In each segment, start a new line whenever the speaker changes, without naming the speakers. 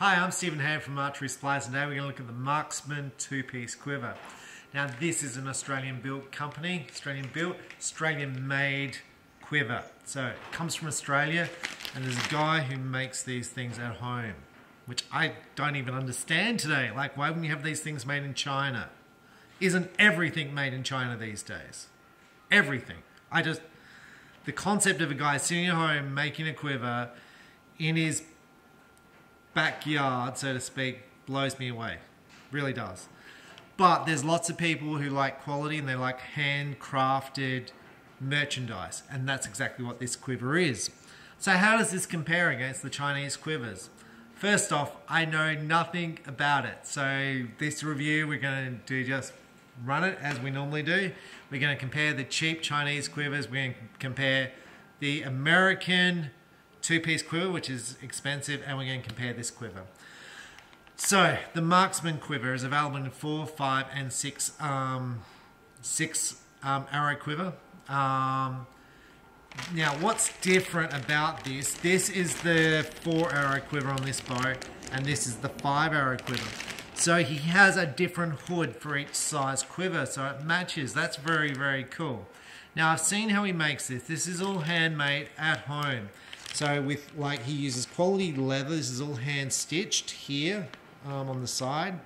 Hi, I'm Stephen Ham from Archery Supplies and today we're going to look at the Marksman two-piece quiver. Now this is an Australian built company, Australian built, Australian made quiver. So it comes from Australia and there's a guy who makes these things at home, which I don't even understand today. Like why wouldn't you have these things made in China? Isn't everything made in China these days? Everything. I just, the concept of a guy sitting at home making a quiver in his backyard, so to speak, blows me away. Really does. But there's lots of people who like quality and they like handcrafted merchandise, and that's exactly what this quiver is. So, how does this compare against the Chinese quivers? First off, I know nothing about it. So, this review we're going to do just run it as we normally do. We're going to compare the cheap Chinese quivers, we're going to compare the American two-piece quiver, which is expensive, and we're going to compare this quiver. So the Marksman quiver is available in four, five, and six, um, six um, arrow quiver. Um, now, what's different about this? This is the four arrow quiver on this bow, and this is the five arrow quiver. So he has a different hood for each size quiver, so it matches. That's very, very cool. Now, I've seen how he makes this. This is all handmade at home. So with like he uses quality leather. This is all hand stitched here um, on the side.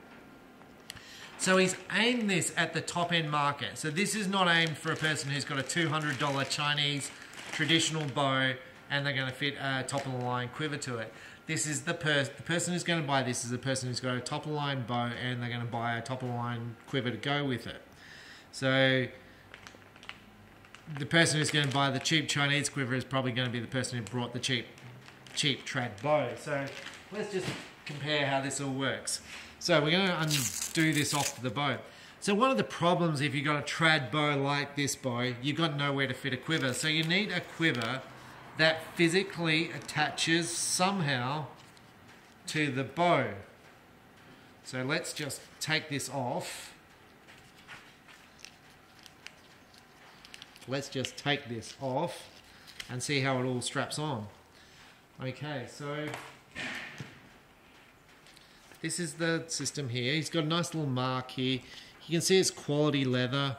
So he's aimed this at the top end market. So this is not aimed for a person who's got a $200 Chinese traditional bow and they're going to fit a top of the line quiver to it. This is the person, the person who's going to buy this is the person who's got a top of the line bow and they're going to buy a top of the line quiver to go with it. So the person who's going to buy the cheap Chinese quiver is probably going to be the person who brought the cheap, cheap trad bow. So let's just compare how this all works. So we're going to undo this off the bow. So one of the problems if you've got a trad bow like this bow, you've got nowhere to fit a quiver. So you need a quiver that physically attaches somehow to the bow. So let's just take this off. Let's just take this off and see how it all straps on. Okay, so this is the system here. He's got a nice little mark here. You can see it's quality leather.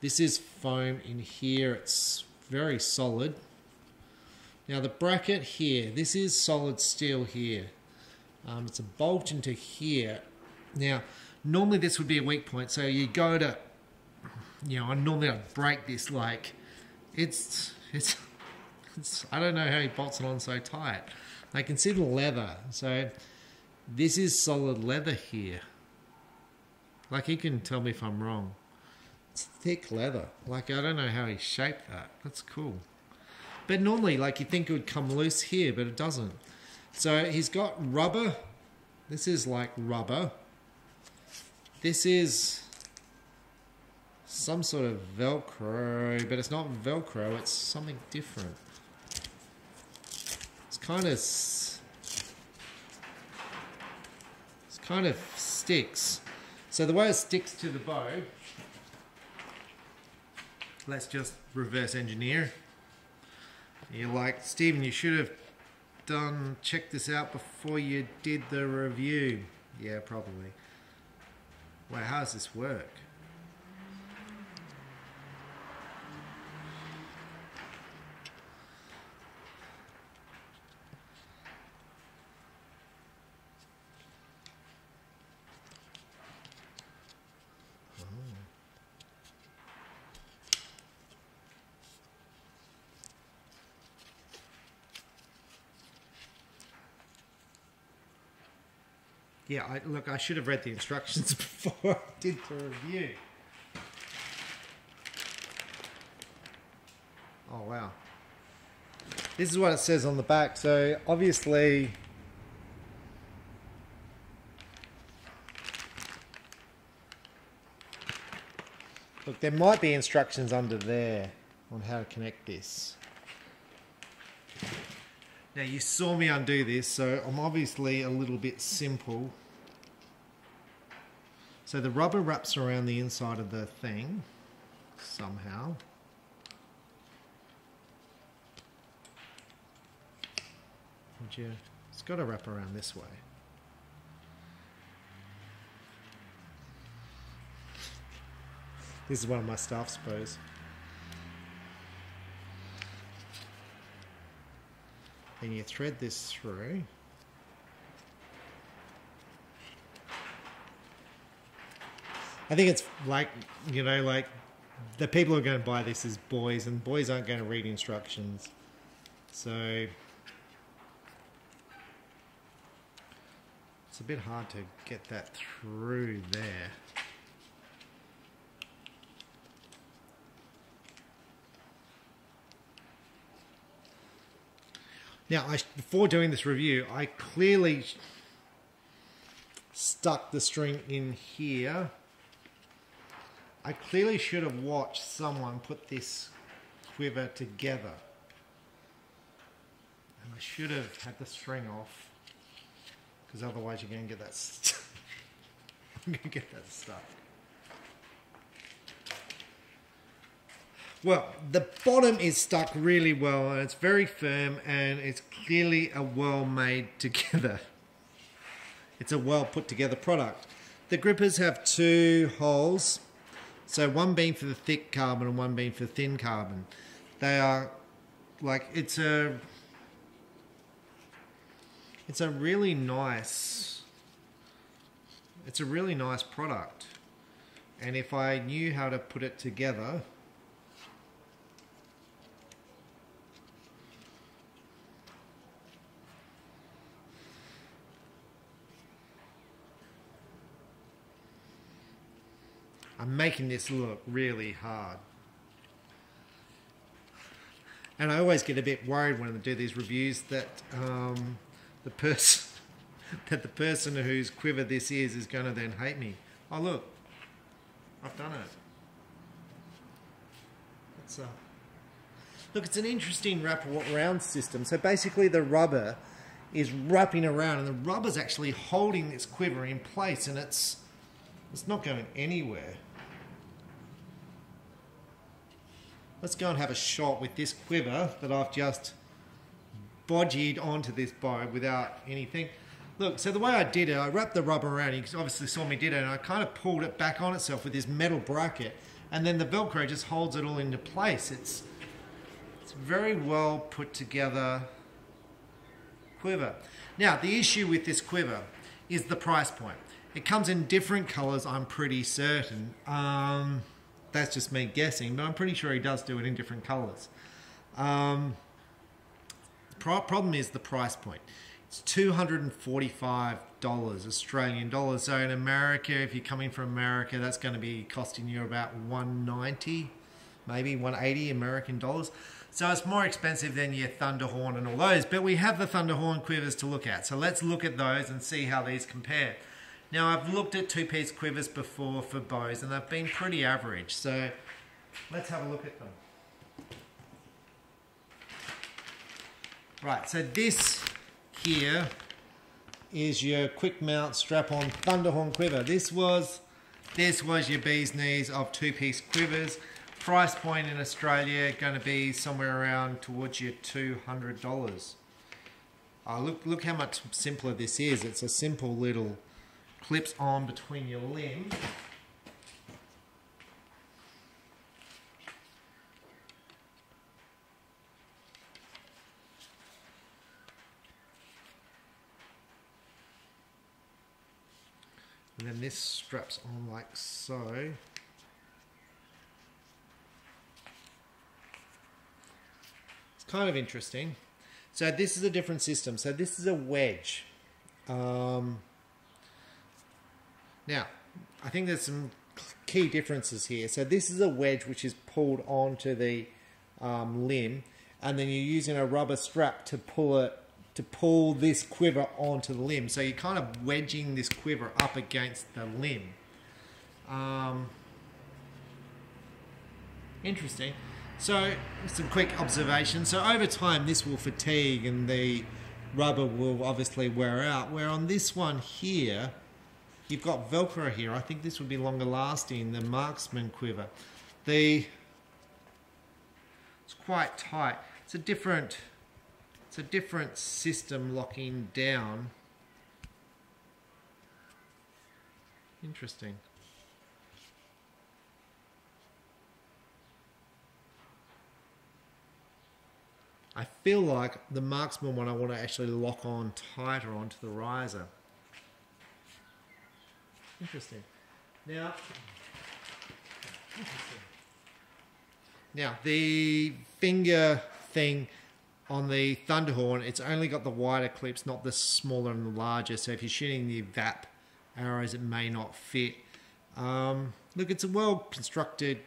This is foam in here. It's very solid. Now the bracket here, this is solid steel here. Um, it's a bolt into here. Now, normally this would be a weak point. So you go to you know, I normally I'd break this like it's it's it's I don't know how he bolts it on so tight. I can see the leather, so this is solid leather here. Like he can tell me if I'm wrong. It's thick leather. Like I don't know how he shaped that. That's cool. But normally, like you think it would come loose here, but it doesn't. So he's got rubber. This is like rubber. This is some sort of Velcro, but it's not Velcro, it's something different. It's kind of... It's kind of sticks. So the way it sticks to the bow, let's just reverse engineer. You're like, Stephen, you should have done, check this out before you did the review. Yeah, probably. Wait, how does this work? Yeah, I, look, I should have read the instructions before I did the review. Oh, wow. This is what it says on the back. So, obviously, Look, there might be instructions under there on how to connect this. Now you saw me undo this, so I'm obviously a little bit simple. So the rubber wraps around the inside of the thing somehow. You? It's got to wrap around this way. This is one of my staff, pose. And you thread this through. I think it's like, you know, like the people who are going to buy this is boys, and boys aren't going to read instructions. So it's a bit hard to get that through there. Now, I, before doing this review, I clearly stuck the string in here. I clearly should have watched someone put this quiver together. And I should have had the string off, because otherwise you're going to get that. I'm going to get that stuck. Well, the bottom is stuck really well and it's very firm and it's clearly a well made together. It's a well put together product. The grippers have two holes, so one being for the thick carbon and one being for thin carbon. They are like it's a it's a really nice it's a really nice product. And if I knew how to put it together, making this look really hard. And I always get a bit worried when I do these reviews that um, the person that the person whose quiver this is is going to then hate me. Oh look, I've done it. It's uh, look, it's an interesting wrap around system. So basically, the rubber is wrapping around, and the rubber's actually holding this quiver in place, and it's it's not going anywhere. Let's go and have a shot with this quiver that I've just bodged onto this bow without anything. Look, so the way I did it, I wrapped the rubber around, you obviously saw me did it, and I kind of pulled it back on itself with this metal bracket, and then the Velcro just holds it all into place. It's, it's very well put together quiver. Now, the issue with this quiver is the price point. It comes in different colors, I'm pretty certain. Um, that's just me guessing, but I'm pretty sure he does do it in different colors. Um, pro- problem is the price point. It's $245 Australian dollars. So in America, if you're coming from America, that's going to be costing you about 190, maybe 180 American dollars. So it's more expensive than your Thunderhorn and all those. But we have the Thunderhorn quivers to look at. So let's look at those and see how these compare. Now I've looked at two-piece quivers before for bows and they've been pretty average. So let's have a look at them. Right, so this here is your quick mount strap-on Thunderhorn quiver. This was this was your bee's knees of two-piece quivers. Price point in Australia going to be somewhere around towards your $200. Oh, uh, look, look how much simpler this is. It's a simple little clips on between your limbs. And then this straps on like so. It's kind of interesting. So this is a different system. So this is a wedge. Um, now, I think there's some key differences here. So this is a wedge which is pulled onto the um, limb, and then you're using a rubber strap to pull it to pull this quiver onto the limb. So you're kind of wedging this quiver up against the limb. Um, interesting. So some quick observations. So over time, this will fatigue and the rubber will obviously wear out. Where on this one here, You've got Velcro here. I think this would be longer lasting. The Marksman quiver. The it's quite tight. It's a different it's a different system locking down. Interesting. I feel like the marksman one I want to actually lock on tighter onto the riser. Interesting. Now, interesting. Now the finger thing on the Thunderhorn, it's only got the wider clips, not the smaller and the larger. So if you're shooting the VAP arrows, it may not fit. Um, look, it's a well constructed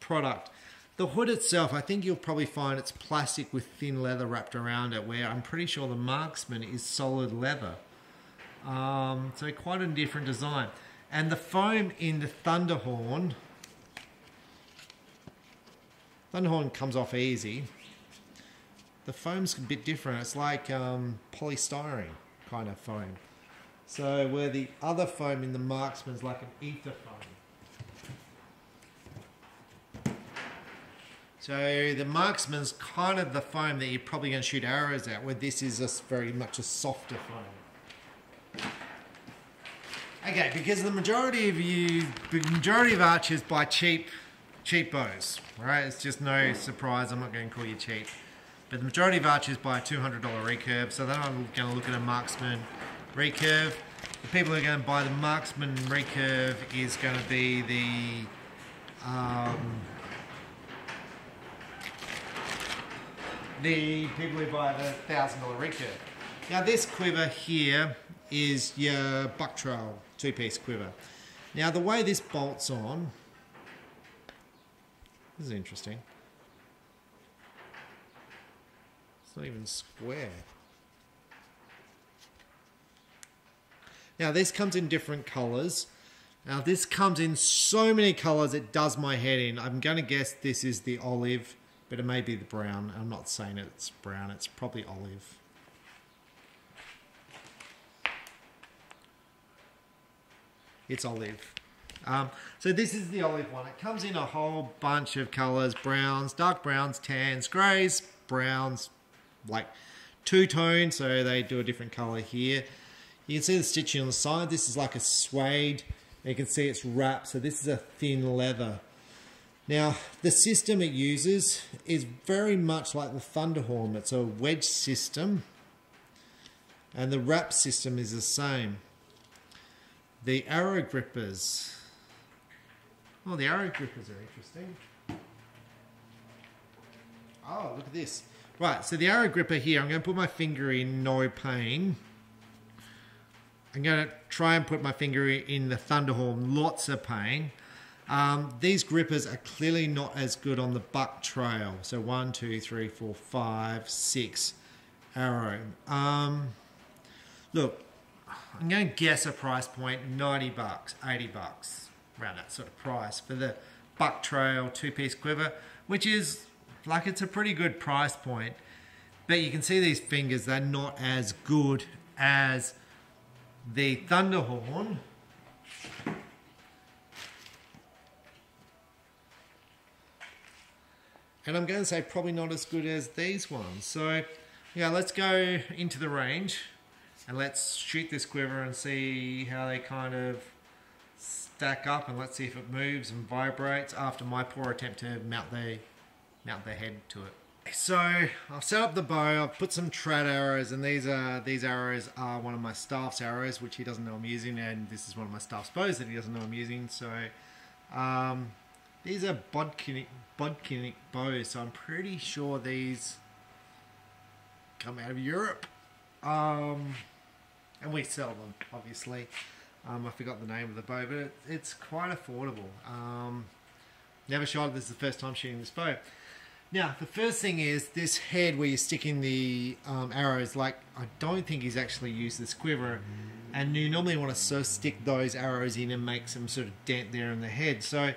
product. The hood itself, I think you'll probably find it's plastic with thin leather wrapped around it, where I'm pretty sure the Marksman is solid leather. Um, so quite a different design. And the foam in the Thunderhorn, Thunderhorn comes off easy. The foam's a bit different. It's like um, polystyrene kind of foam. So where the other foam in the Marksman's like an ether foam. So the Marksman's kind of the foam that you're probably going to shoot arrows at, where this is just very much a softer foam. Okay, because the majority of you, the majority of archers buy cheap, cheap bows, right? It's just no surprise. I'm not going to call you cheap, but the majority of archers buy a $200 recurve, so then I'm going to look at a marksman recurve. The people who are going to buy the marksman recurve is going to be the um, the people who buy the thousand dollar recurve. Now this quiver here is your buck trail two piece quiver. Now the way this bolts on, this is interesting. It's not even square. Now this comes in different colors. Now this comes in so many colors it does my head in. I'm going to guess this is the olive, but it may be the brown. I'm not saying it's brown, it's probably olive. It's olive. Um, so this is the olive one. It comes in a whole bunch of colors, browns, dark browns, tans, grays, browns, like two tone, so they do a different color here. You can see the stitching on the side. This is like a suede. You can see it's wrapped. So this is a thin leather. Now, the system it uses is very much like the Thunderhorn. It's a wedge system. And the wrap system is the same. The arrow grippers. Oh, the arrow grippers are interesting. Oh, look at this. Right, so the arrow gripper here, I'm going to put my finger in no pain. I'm going to try and put my finger in the Thunderhorn, lots of pain. Um, these grippers are clearly not as good on the buck trail. So one, two, three, four, five, six arrow. Um, look, I'm going to guess a price point 90 bucks, 80 bucks, around that sort of price for the buck trail two piece quiver, which is like it's a pretty good price point. But you can see these fingers, they're not as good as the Thunderhorn. And I'm going to say probably not as good as these ones. So yeah, let's go into the range and let's shoot this quiver and see how they kind of stack up and let's see if it moves and vibrates after my poor attempt to mount the mount the head to it. So I've set up the bow, I've put some trad arrows, and these are these arrows are one of my staff's arrows, which he doesn't know I'm using, and this is one of my staff's bows that he doesn't know I'm using. So um, these are Bodkinik, Bodkinik bows, so I'm pretty sure these come out of Europe. Um, and we sell them, obviously. Um, I forgot the name of the bow, but it, it's quite affordable. Um, never shot this is the first time shooting this bow. Now, the first thing is this head where you're sticking the um, arrows. Like, I don't think he's actually used this quiver. And you normally want to sort of stick those arrows in and make some sort of dent there in the head. So,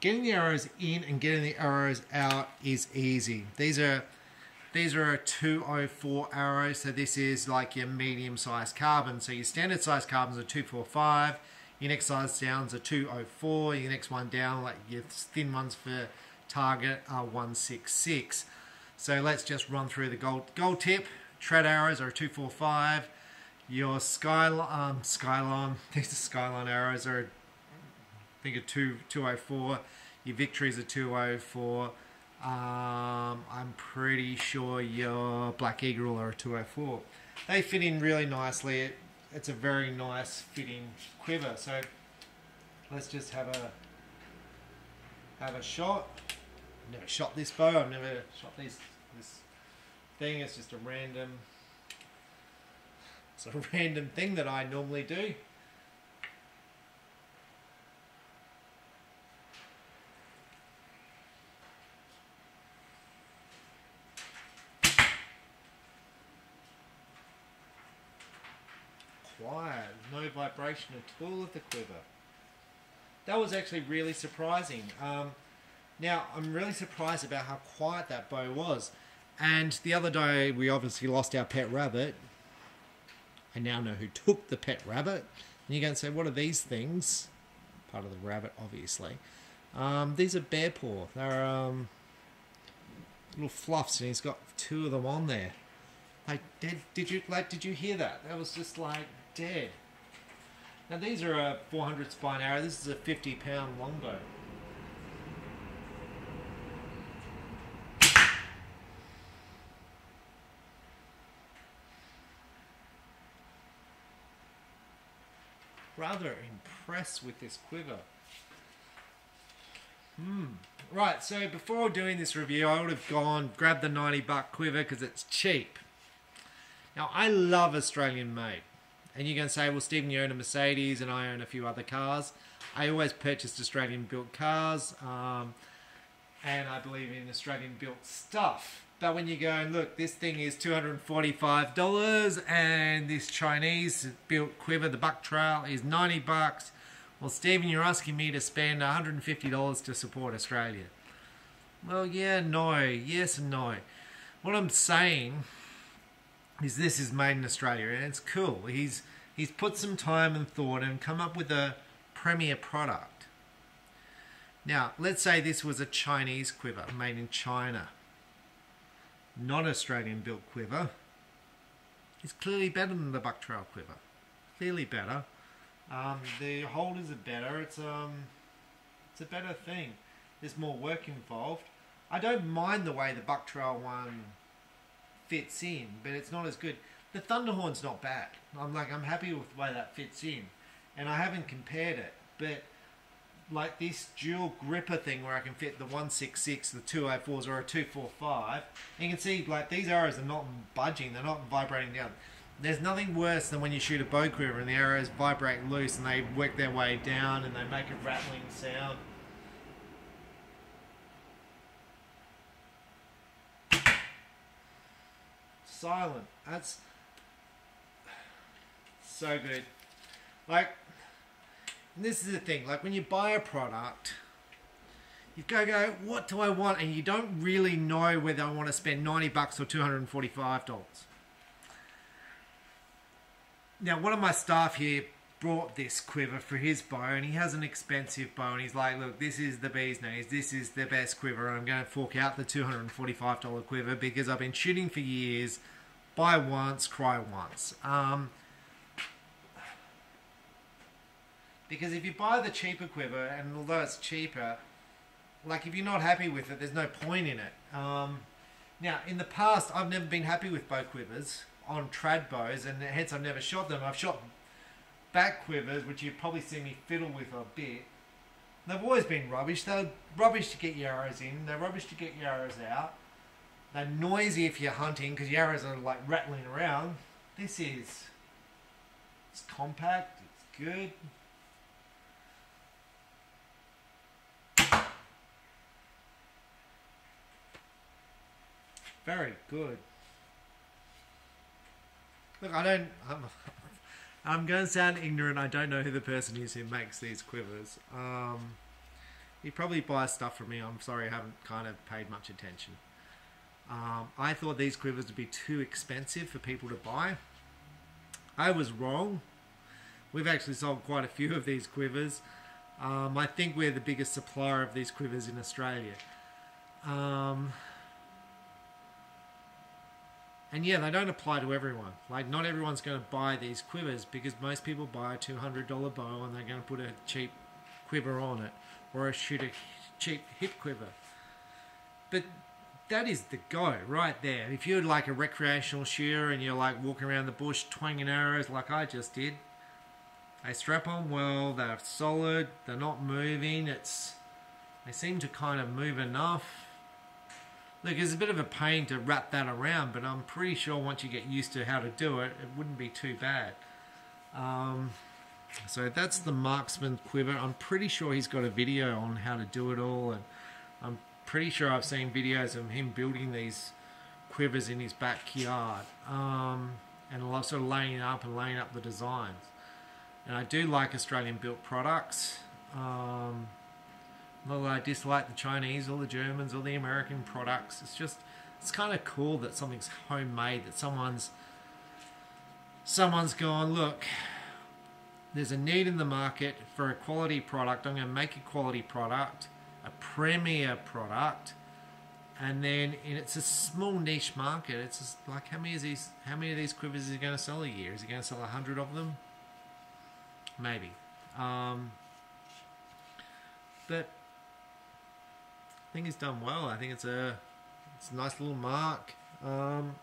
getting the arrows in and getting the arrows out is easy. These are these are a 204 arrows. So this is like your medium sized carbon. So your standard size carbons are 245. Your next size down is a 204. Your next one down, like your thin ones for target are 166. So let's just run through the gold, gold tip. Tread arrows are 245. Your sky, um, Skylon, these are Skylon arrows are, I think, a 2, 204. Your victories are 204. Um, I'm pretty sure your Black Eagle are a 204. They fit in really nicely. It, it's a very nice fitting quiver. So let's just have a have a shot. Never shot this bow. I've never shot this this thing. It's just a random. It's a random thing that I normally do. quiet, no vibration at all of the quiver. That was actually really surprising. Um, now, I'm really surprised about how quiet that bow was. And the other day, we obviously lost our pet rabbit. I now know who took the pet rabbit. And you're going to say, what are these things? Part of the rabbit, obviously. Um, these are bear paw. They're um, little fluffs, and he's got two of them on there. Like, did, did you like? Did you hear that? That was just like dead. Now these are a 400 spine arrow. This is a 50 pound longbow. Rather impressed with this quiver. Hmm. Right, so before doing this review, I would have gone grab the 90 buck quiver because it's cheap. Now, I love Australian made. And you're going to say, well, Stephen, you own a Mercedes and I own a few other cars. I always purchased Australian built cars um, and I believe in Australian built stuff. But when you go and look, this thing is $245 and this Chinese built quiver, the Buck Trail, is 90 bucks. Well, Stephen, you're asking me to spend $150 to support Australia. Well, yeah, no, yes and no. What I'm saying is this is made in Australia and it's cool. He's he's put some time and thought and come up with a premier product. Now, let's say this was a Chinese quiver made in China. Not Australian built quiver. It's clearly better than the buck trail quiver. Clearly better. Um, the holders are better. It's um, it's a better thing. There's more work involved. I don't mind the way the buck trail one fits in, but it's not as good. The Thunderhorn's not bad. I'm like I'm happy with the way that fits in, and I haven't compared it, but like this dual gripper thing where I can fit the 166, the 204s, or a 245. You can see like these arrows are not budging, they're not vibrating down. There's nothing worse than when you shoot a bow quiver and the arrows vibrate loose and they work their way down and they make a rattling sound. Silent. That's so good. Like, this is the thing. Like when you buy a product, you go go, what do I want? And you don't really know whether I want to spend ninety bucks or two hundred and forty-five dollars. Now, one of my staff here brought this quiver for his bow, and he has an expensive bow, and he's like, "Look, this is the bee's knees. This is the best quiver. I'm going to fork out the two hundred and forty-five dollar quiver because I've been shooting for years. Buy once, cry once." Um, because if you buy the cheaper quiver, and although it's cheaper, like if you're not happy with it, there's no point in it. Um, now, in the past, I've never been happy with bow quivers on trad bows, and hence I've never shot them. I've shot back quivers, which you've probably seen me fiddle with a bit. They've always been rubbish. They're rubbish to get your arrows in. They're rubbish to get your arrows out. They're noisy if you're hunting because your arrows are like rattling around. This is it's compact. It's good. Very good. Look, I don't. I'm, I'm going to sound ignorant. I don't know who the person is who makes these quivers. Um, he probably buys stuff from me. I'm sorry, I haven't kind of paid much attention. Um, I thought these quivers would be too expensive for people to buy. I was wrong. We've actually sold quite a few of these quivers. Um, I think we're the biggest supplier of these quivers in Australia. Um, and yeah, they don't apply to everyone. Like, not everyone's going to buy these quivers because most people buy a $200 bow and they're going to put a cheap quiver on it or a shoot a cheap hip quiver. but that is the go right there. If you're like a recreational shooter and you're like walking around the bush twanging arrows like I just did, they strap on well, they're solid, they're not moving, it's they seem to kind of move enough. Look, it's a bit of a pain to wrap that around, but I'm pretty sure once you get used to how to do it, it wouldn't be too bad. Um, so that's the marksman quiver. I'm pretty sure he's got a video on how to do it all, and I'm pretty sure I've seen videos of him building these quivers in his backyard, um, and sort of laying up and laying up the designs. And I do like Australian built products. Um, not that I dislike the Chinese or the Germans or the American products. It's just it's kind of cool that something's homemade. That someone's someone's gone look. There's a need in the market for a quality product. I'm going to make a quality product, a premier product, and then and it's a small niche market. It's just like how many of these how many of these quivers is he going to sell a year? Is he going to sell a hundred of them? maybe. Um, but think he's done well. I think it's a it's a nice little mark. Um,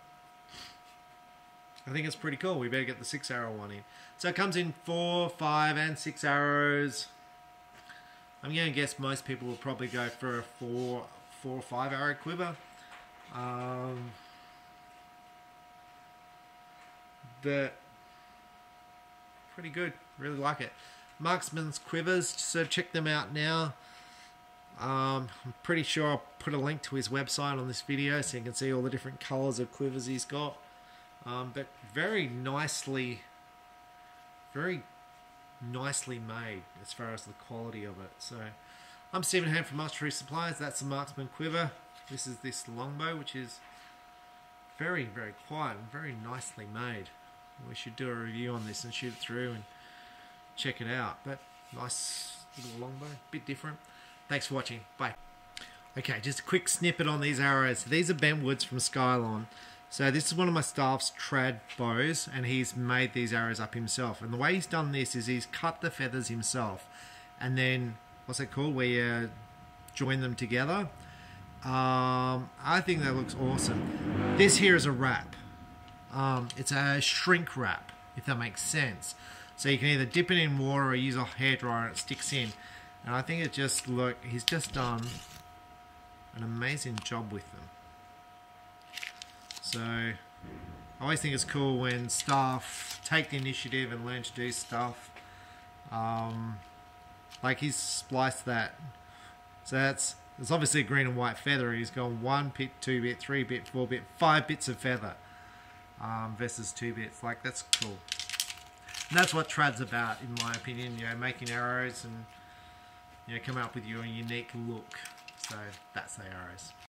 I think it's pretty cool. We better get the six arrow one in. So it comes in four, five, and six arrows. I'm going to guess most people will probably go for a four, four or five arrow quiver. Um, but pretty good. Really like it. Marksman's Quivers, so check them out now. Um, I'm pretty sure I'll put a link to his website on this video so you can see all the different colours of quivers he's got. Um, but very nicely, very nicely made as far as the quality of it. So I'm Stephen Ham from Archery Supplies. That's the Marksman Quiver. This is this longbow, which is very, very quiet and very nicely made. We should do a review on this and shoot it through and check it out. But nice little longbow, bit different. Thanks for watching. Bye. Okay, just a quick snippet on these arrows. These are bent woods from Skylon. So this is one of my staff's trad bows, and he's made these arrows up himself. And the way he's done this is he's cut the feathers himself, and then what's it called? We uh, join them together. Um, I think that looks awesome. This here is a wrap. Um, it's a shrink wrap, if that makes sense. So you can either dip it in water or use a hairdryer and it sticks in. And I think it just look, he's just done an amazing job with them. So I always think it's cool when staff take the initiative and learn to do stuff. Um, like he's spliced that. So that's it's obviously a green and white feather. He's gone one bit, two bit, three bit, four bit, five bits of feather um, versus two bits. Like that's cool. And that's what Trad's about, in my opinion. You know, making arrows and you know, come up with your unique look. So that's arrows.